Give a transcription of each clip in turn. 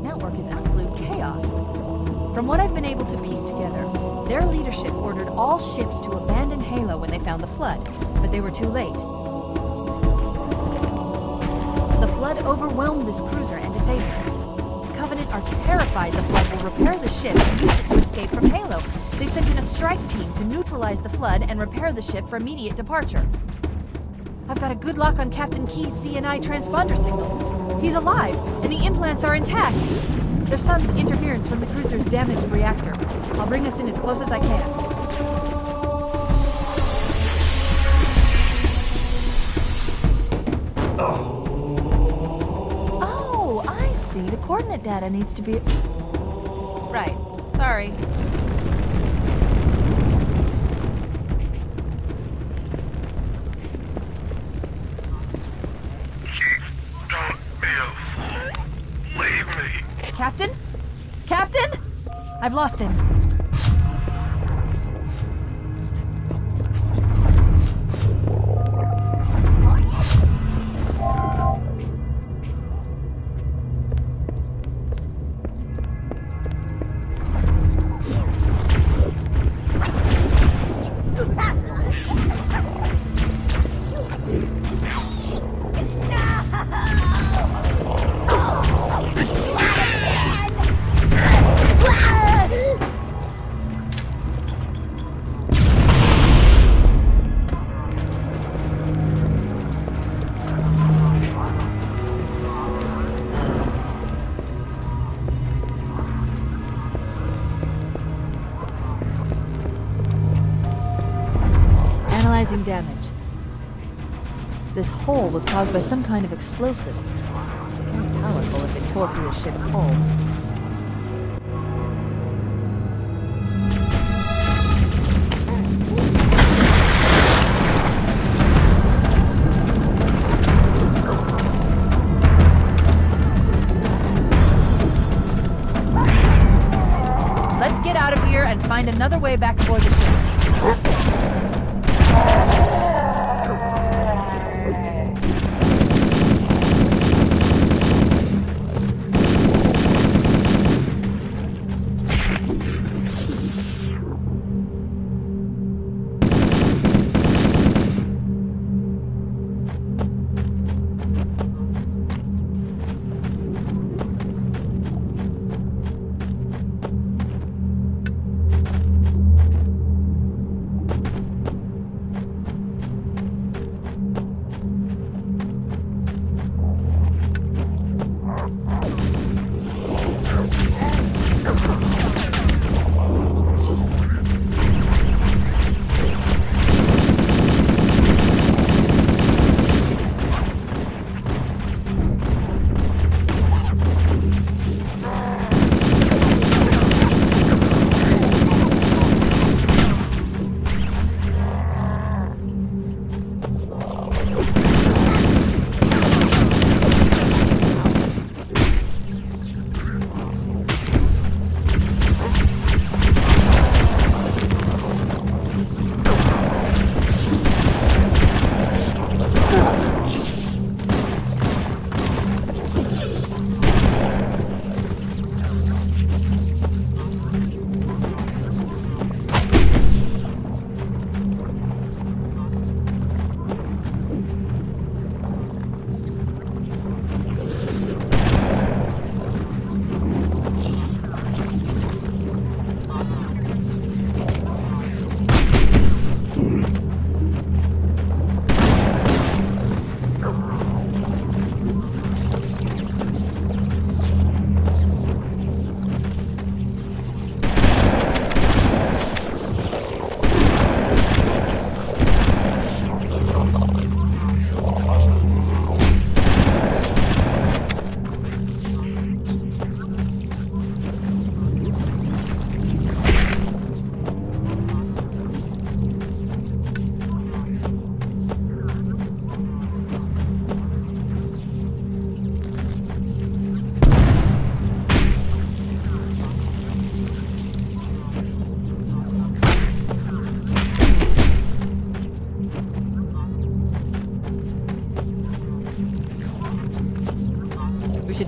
network is absolute chaos. From what I've been able to piece together, their leadership ordered all ships to abandon Halo when they found the Flood, but they were too late. The Flood overwhelmed this cruiser and disabled it. Covenant are terrified the Flood will repair the ship and use it to escape from Halo. They've sent in a strike team to neutralize the Flood and repair the ship for immediate departure. I've got a good lock on Captain Keyes' CNI transponder signal. He's alive, and the implants are intact. There's some interference from the cruiser's damaged reactor. I'll bring us in as close as I can. Oh, I see. The coordinate data needs to be... Right. Sorry. I've lost him. This hole was caused by some kind of explosive. Very powerful if it tore through a ship's hull. Let's get out of here and find another way back aboard the ship.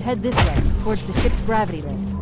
Head this way, towards the ship's gravity lift.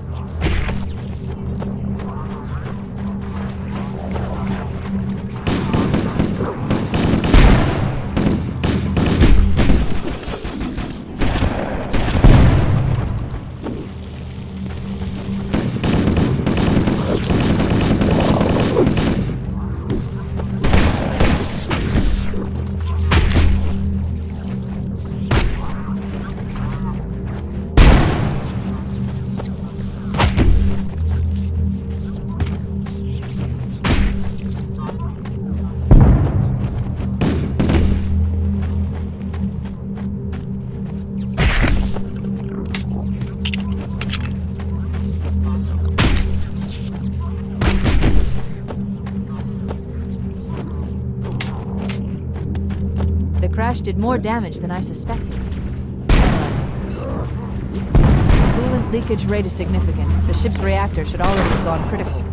Did more damage than I suspected. But coolant leakage rate is significant. The ship's reactor should already have gone critical.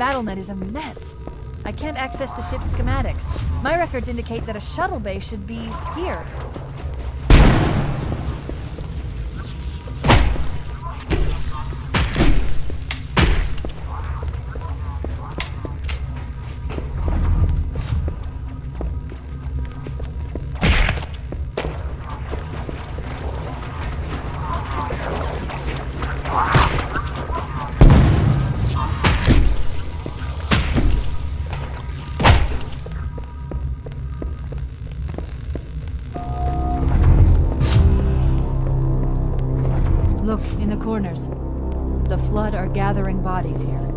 BattleNet is a mess. I can't access the ship's schematics. My records indicate that a shuttle bay should be here. Bodies here.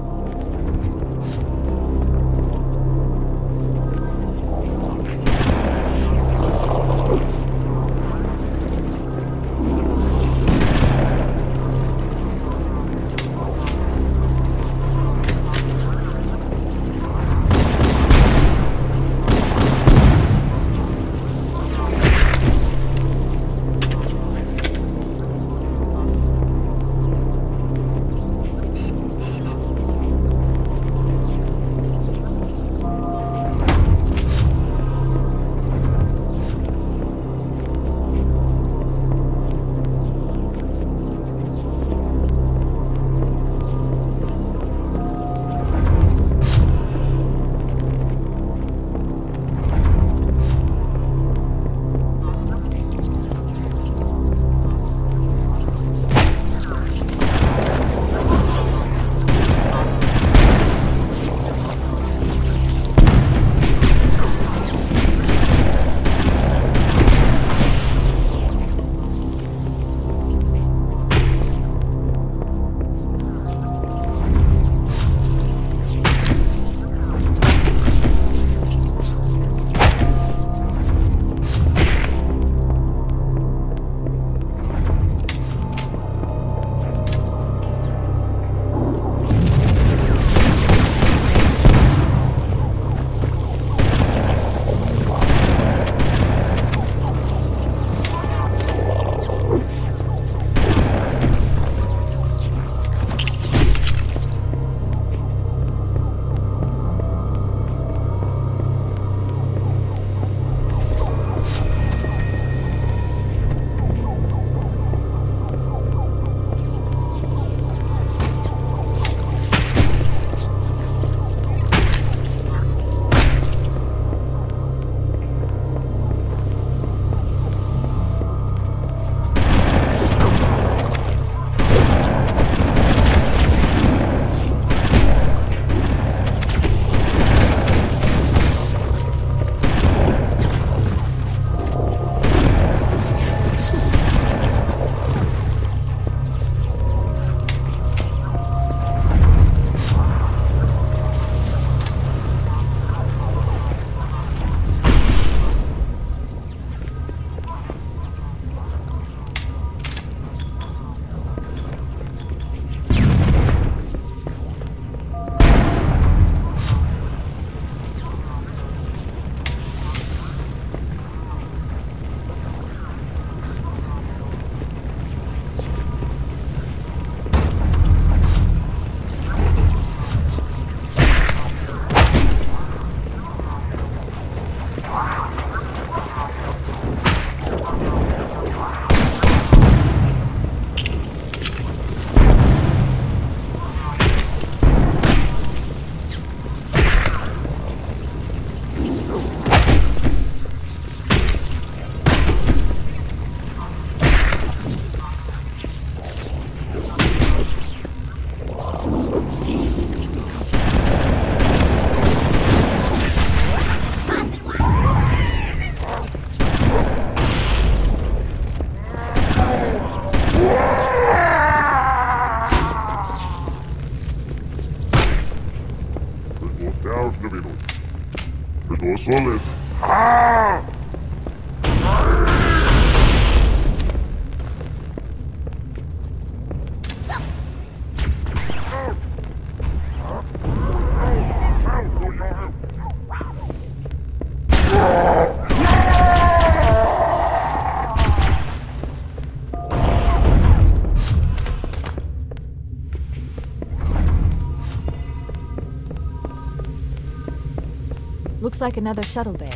Like another shuttle bay.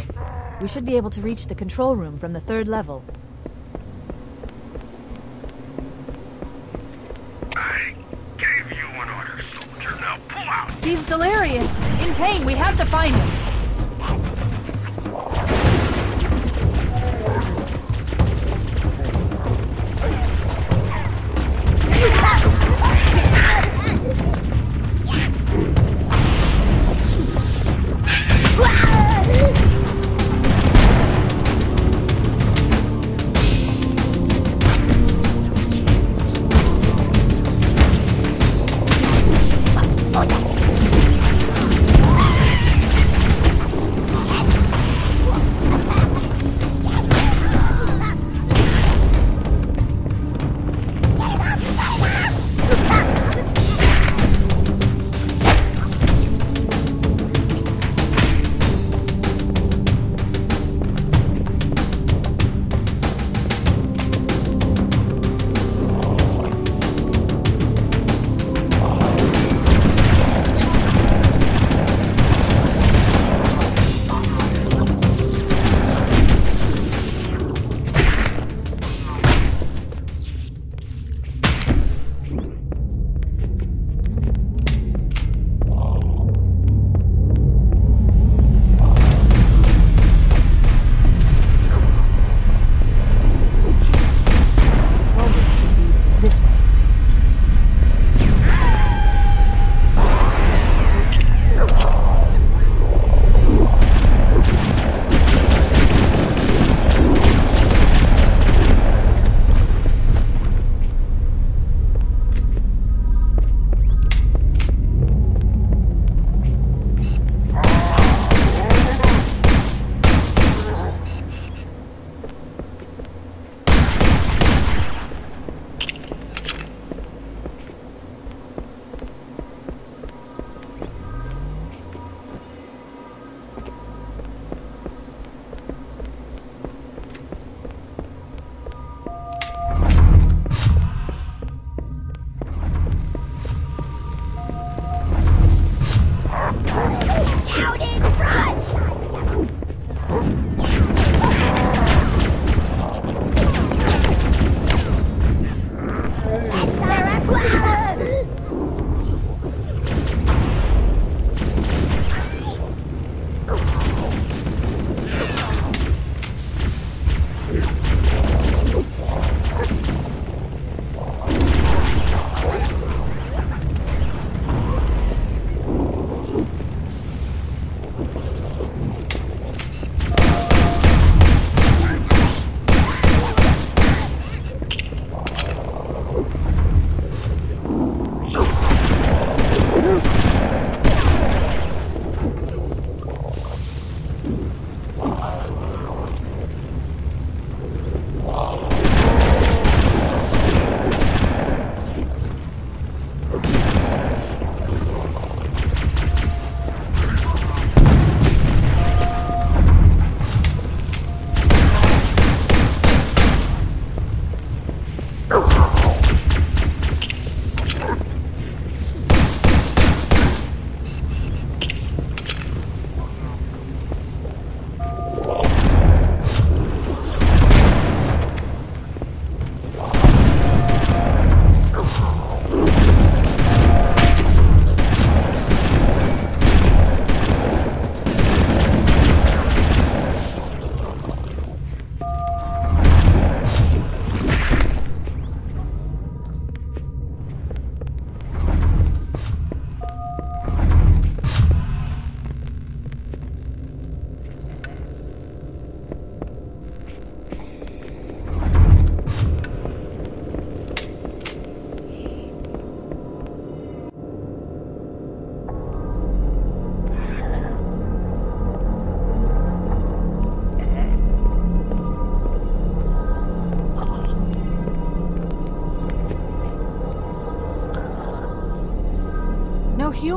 We should be able to reach the control room from the third level. I gave you an order, soldier. Now pull out. He's delirious! In pain, we have to find him!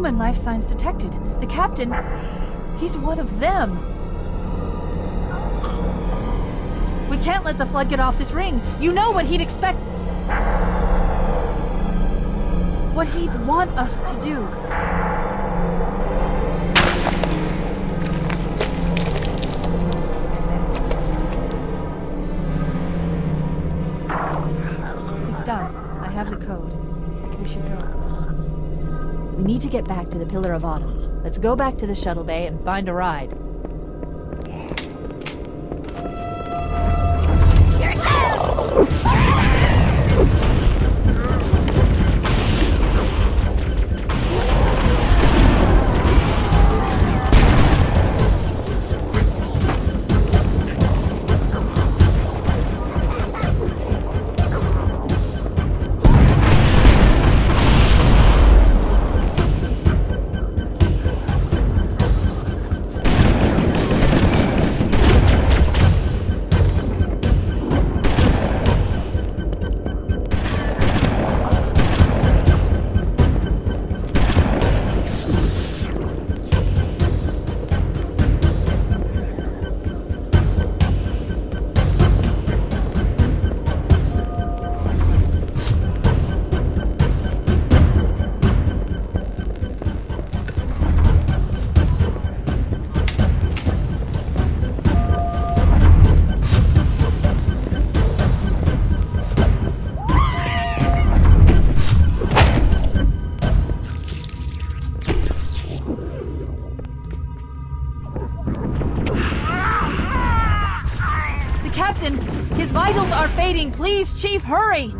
Human life signs detected. The captain, he's one of them. We can't let the flood get off this ring. You know what he'd expect. What he'd want us to do. It's done. I have the code. We should go. We need to get back to the Pillar of Autumn. Let's go back to the shuttle bay and find a ride. Chief, hurry!